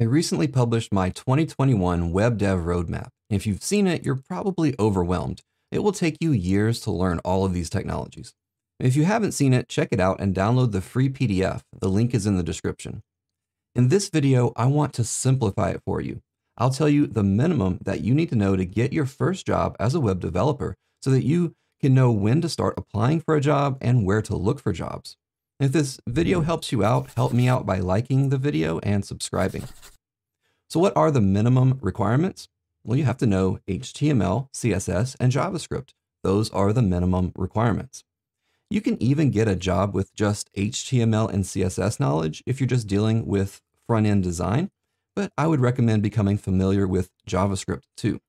I recently published my 2021 Web Dev Roadmap. If you've seen it, you're probably overwhelmed. It will take you years to learn all of these technologies. If you haven't seen it, check it out and download the free PDF. The link is in the description. In this video, I want to simplify it for you. I'll tell you the minimum that you need to know to get your first job as a web developer so that you can know when to start applying for a job and where to look for jobs. If this video helps you out, help me out by liking the video and subscribing. So what are the minimum requirements? Well, you have to know HTML, CSS, and JavaScript. Those are the minimum requirements. You can even get a job with just HTML and CSS knowledge if you're just dealing with front-end design, but I would recommend becoming familiar with JavaScript too.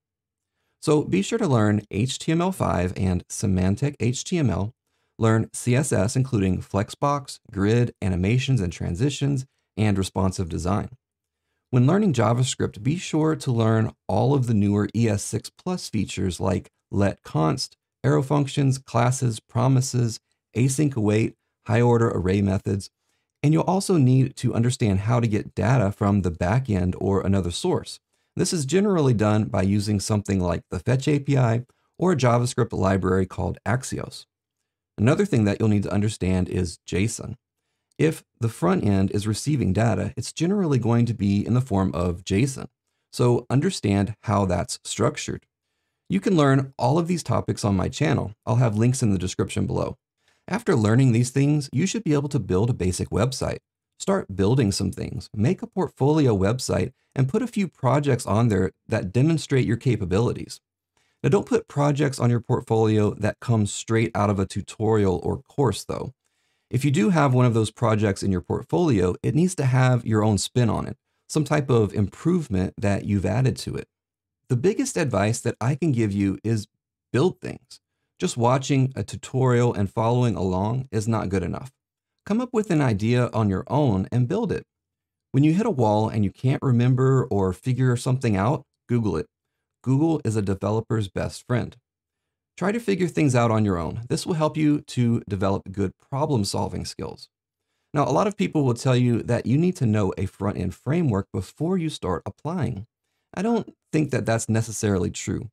So be sure to learn HTML5 and semantic HTML Learn CSS, including Flexbox, grid, animations and transitions, and responsive design. When learning JavaScript, be sure to learn all of the newer ES6 Plus features like let const, arrow functions, classes, promises, async await, high order array methods, and you'll also need to understand how to get data from the backend or another source. This is generally done by using something like the Fetch API or a JavaScript library called Axios. Another thing that you'll need to understand is JSON. If the front end is receiving data, it's generally going to be in the form of JSON. So understand how that's structured. You can learn all of these topics on my channel. I'll have links in the description below. After learning these things, you should be able to build a basic website. Start building some things, make a portfolio website, and put a few projects on there that demonstrate your capabilities. Now, don't put projects on your portfolio that come straight out of a tutorial or course, though. If you do have one of those projects in your portfolio, it needs to have your own spin on it, some type of improvement that you've added to it. The biggest advice that I can give you is build things. Just watching a tutorial and following along is not good enough. Come up with an idea on your own and build it. When you hit a wall and you can't remember or figure something out, Google it. Google is a developer's best friend. Try to figure things out on your own. This will help you to develop good problem solving skills. Now, a lot of people will tell you that you need to know a front end framework before you start applying. I don't think that that's necessarily true.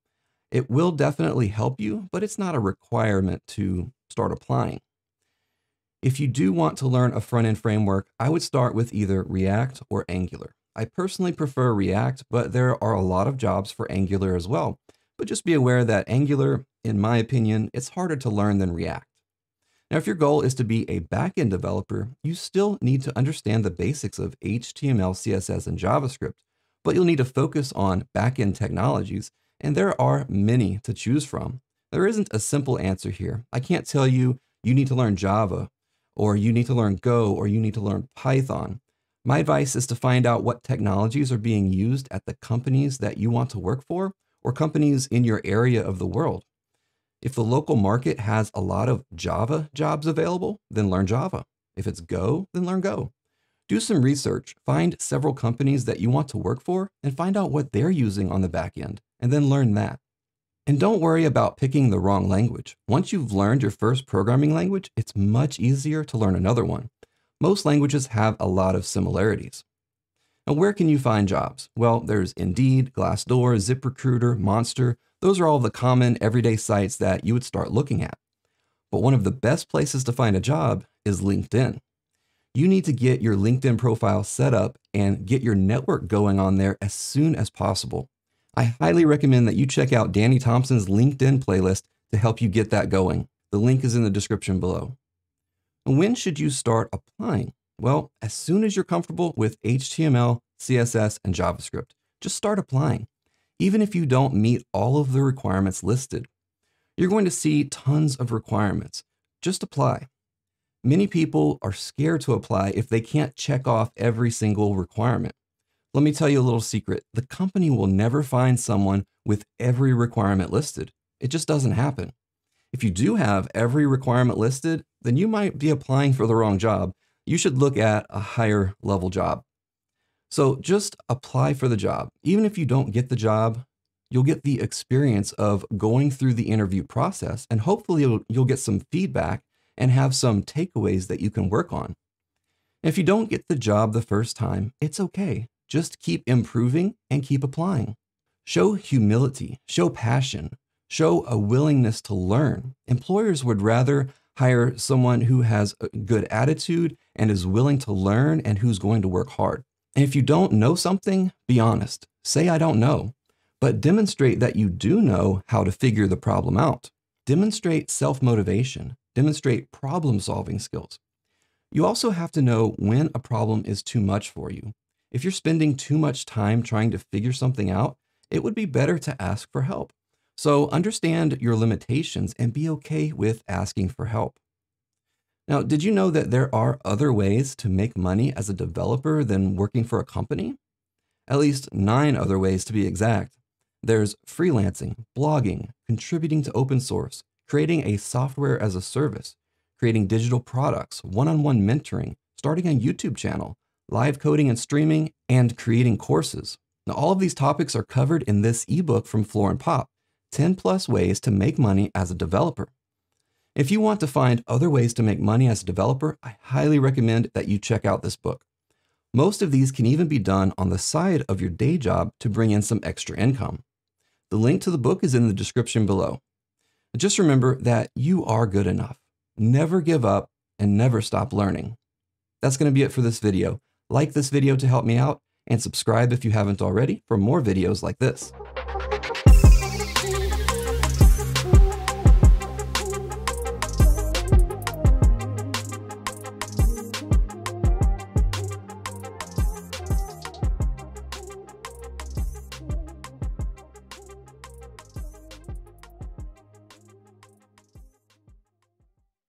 It will definitely help you, but it's not a requirement to start applying. If you do want to learn a front end framework, I would start with either React or Angular. I personally prefer React, but there are a lot of jobs for Angular as well. But just be aware that Angular, in my opinion, it's harder to learn than React. Now, if your goal is to be a backend developer, you still need to understand the basics of HTML, CSS, and JavaScript, but you'll need to focus on backend technologies, and there are many to choose from. There isn't a simple answer here. I can't tell you you need to learn Java, or you need to learn Go, or you need to learn Python. My advice is to find out what technologies are being used at the companies that you want to work for or companies in your area of the world. If the local market has a lot of Java jobs available, then learn Java. If it's Go, then learn Go. Do some research, find several companies that you want to work for, and find out what they're using on the back end, and then learn that. And don't worry about picking the wrong language. Once you've learned your first programming language, it's much easier to learn another one most languages have a lot of similarities. Now, where can you find jobs? Well, there's Indeed, Glassdoor, ZipRecruiter, Monster. Those are all the common everyday sites that you would start looking at. But one of the best places to find a job is LinkedIn. You need to get your LinkedIn profile set up and get your network going on there as soon as possible. I highly recommend that you check out Danny Thompson's LinkedIn playlist to help you get that going. The link is in the description below. When should you start applying? Well, as soon as you're comfortable with HTML, CSS, and JavaScript, just start applying. Even if you don't meet all of the requirements listed, you're going to see tons of requirements. Just apply. Many people are scared to apply if they can't check off every single requirement. Let me tell you a little secret. The company will never find someone with every requirement listed. It just doesn't happen. If you do have every requirement listed, then you might be applying for the wrong job. You should look at a higher level job. So just apply for the job. Even if you don't get the job, you'll get the experience of going through the interview process and hopefully you'll, you'll get some feedback and have some takeaways that you can work on. If you don't get the job the first time, it's okay. Just keep improving and keep applying. Show humility, show passion, show a willingness to learn. Employers would rather hire someone who has a good attitude and is willing to learn and who's going to work hard. And if you don't know something, be honest. Say, I don't know, but demonstrate that you do know how to figure the problem out. Demonstrate self motivation, demonstrate problem solving skills. You also have to know when a problem is too much for you. If you're spending too much time trying to figure something out, it would be better to ask for help. So understand your limitations and be okay with asking for help. Now, did you know that there are other ways to make money as a developer than working for a company? At least nine other ways to be exact. There's freelancing, blogging, contributing to open source, creating a software as a service, creating digital products, one on one mentoring, starting a YouTube channel, live coding and streaming, and creating courses. Now, all of these topics are covered in this ebook from Florin Pop 10 plus ways to make money as a developer. If you want to find other ways to make money as a developer, I highly recommend that you check out this book. Most of these can even be done on the side of your day job to bring in some extra income. The link to the book is in the description below. Just remember that you are good enough. Never give up and never stop learning. That's going to be it for this video. Like this video to help me out and subscribe if you haven't already for more videos like this.